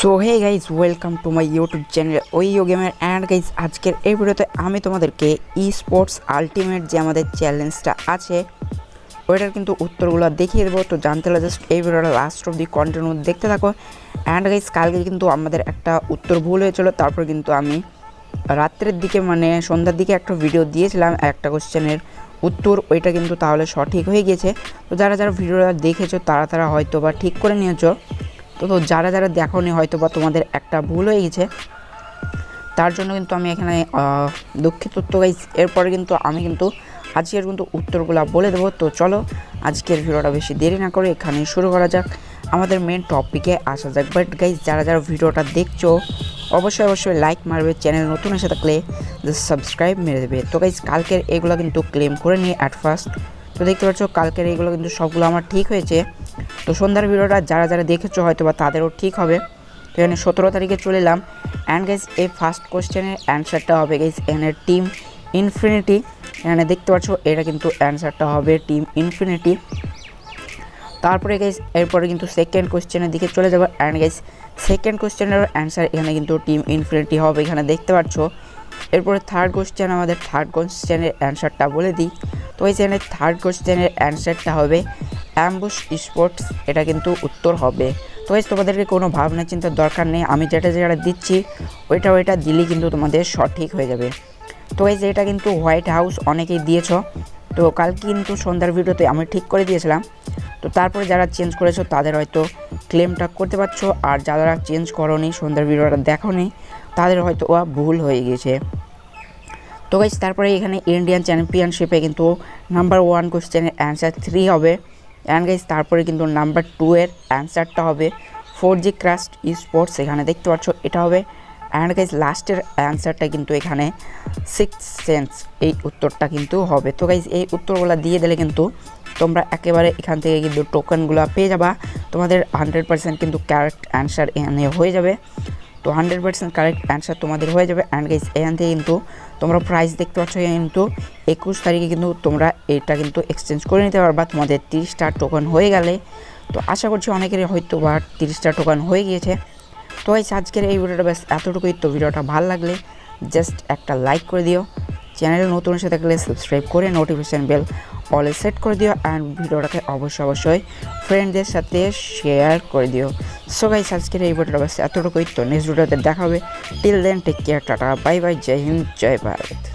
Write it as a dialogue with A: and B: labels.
A: So hey guys welcome to my YouTube channel ওই ইউ গেমের অ্যান্ড গাইজ আজকের এই ভিডিওতে আমি তোমাদেরকে ই স্পোর্টস আলটিমেট যে আমাদের চ্যালেঞ্জটা আছে, ওইটার কিন্তু উত্তরগুলো দেখিয়ে দেবো। তো জানতে হলে জাস্ট এই ভিডিওটা লাস্ট অব দি কন্টিনিউ দেখতে থাকো। অ্যান্ড গাইজ কালকে কিন্তু আমাদের একটা উত্তর ভুল হয়েছিল, তারপর কিন্তু আমি রাত্রের দিকে মানে সন্ধ্যার দিকে একটা ভিডিও দিয়েছিলাম একটা কোশ্চেনের উত্তর, ওইটা কিন্তু তাহলে সঠিক হয়ে গেছে। তো যারা যারা ভিডিওটা দেখেছ, তারা তারা হয়তো বা ঠিক করে নিয়েছো। তো তো যারা যারা দেখোনি হয়তো বা তোমাদের একটা ভুল হয়ে গেছে। তার জন্য কিন্তু আমি এখানে দুঃখিত তো গাইস এরপরে কিন্তু আমি কিন্তু আজকের কিন্তু উত্তরগুলো বলে দেবো। তো চলো, আজকের ভিডিওটা বেশি দেরি না করে এখানে শুরু করা যাক। আমাদের মেন টপিকে আসা যাক। বাট গাইস যারা যারা ভিডিওটা দেখছ, অবশ্যই অবশ্যই লাইক মারবে। চ্যানেল নতুন এসে থাকলে সাবস্ক্রাইব মেরে দেবে। তো গাইজ কালকের এগুলো কিন্তু ক্লেম করে নিই অ্যাট ফার্স্ট তো দেখতে পাচ্ছ, কালকের এইগুলো কিন্তু সবগুলো আমার ঠিক হয়েছে। তো সন্ধ্যার ভিডিওটা যারা যারা দেখেছ হয়তো বা তাদেরও ঠিক হবে। তো এখানে সতেরো তারিখে চলে এলাম। অ্যান্ড গাইজ এই ফার্স্ট কোশ্চেনের অ্যান্সারটা হবে গাইজ এখানে টিম ইনফিনিটি এখানে দেখতে পাচ্ছ, এটা কিন্তু অ্যান্সারটা হবে টিম ইনফিনিটি তারপরে গাইজ এরপরে কিন্তু সেকেন্ড কোশ্চেনের দিকে চলে যাব। অ্যান্ড গাইজ সেকেন্ড কোশ্চেনের অ্যান্সার এখানে কিন্তু টিম ইনফিনিটি হবে, এখানে দেখতে পাচ্ছ। এরপরে থার্ড কোশ্চেন আমাদের থার্ড কোশ্চেনের অ্যান্সারটা বলে দিই। তো এই এখানে থার্ড কোশ্চেনের অ্যান্সারটা হবে অ্যাম্বুশ স্পোর্টস এটা কিন্তু উত্তর হবে। তো গাইজ তোমাদেরকে কোনো ভাবনা চিন্তার দরকার নেই, আমি যেটা যেটা দিচ্ছি, ওইটা ওইটা দিলেই কিন্তু তোমাদের সঠিক হয়ে যাবে। তো গাইজ এটা কিন্তু হোয়াইট হাউস অনেকেই দিয়েছ। তো কালকে কিন্তু সন্ধ্যার ভিডিওতে আমি ঠিক করে দিয়েছিলাম। তো তারপরে যারা চেঞ্জ করেছ, তাদের হয়তো ক্লেমটা করতে পারছ। আর যারা চেঞ্জ করোনি, সন্ধ্যার ভিডিওটা দেখোনি, তাদের হয়তো ও ভুল হয়ে গেছে। তো গাইজ তারপরে এখানে ইন্ডিয়ান চ্যাম্পিয়নশিপে কিন্তু নাম্বার ওয়ান কোশ্চেনের অ্যান্সার থ্রি হবে। অ্যান্ড গাইজ তারপরে কিন্তু নাম্বার টু এর অ্যান্সারটা হবে four G crust E sports এখানে দেখতে পাচ্ছ, এটা হবে। অ্যান্ড গাইজ লাস্টের অ্যান্সারটা কিন্তু এখানে সিক্স সেন্স এই উত্তরটা কিন্তু হবে। তো গাইজ এই উত্তরগুলো দিয়ে দিলে কিন্তু তোমরা একেবারে এখান থেকে কিন্তু টোকেনগুলো পেয়ে যাবা। তোমাদের হান্ড্রেড পার্সেন্ট কিন্তু ক্যারেক্ট অ্যান্সার এখানে হয়ে যাবে। তো হান্ড্রেড পার্সেন্ট কারেক্ট অ্যান্সার তোমাদের হয়ে যাবে। অ্যান্ড গাইজ এখান থেকে কিন্তু তোমরা প্রাইস দেখতে পাচ্ছ কিন্তু একুশ তারিখে কিন্তু তোমরা এটা কিন্তু এক্সচেঞ্জ করে নিতে পারবা। তোমাদের তিরিশটা টোকন হয়ে গেলে। তো আশা করছি অনেকেরই হয়তো বা তিরিশটা টোকন হয়ে গিয়েছে। তো গাইজ আজকের এই ভিডিওটা ব্যাস এতটুকুই। তো ভিডিওটা ভালো লাগলে জাস্ট একটা লাইক করে দিও। চ্যানেলে নতুন এসে থাকলে সাবস্ক্রাইব করে নোটিফিকেশান বেল অলে সেট করে দিও। অ্যান্ড ভিডিওটাকে অবশ্যই অবশ্যই ফ্রেন্ডদের সাথে শেয়ার করে দিও। সো গাইস আজকের এই ভিডিওটা বাস এতটুকুই তো। নেক্সট ভিডিওতে দেখা হবে। Till then take care tata. Bye bye জয় হিন্দ, জয় ভারত।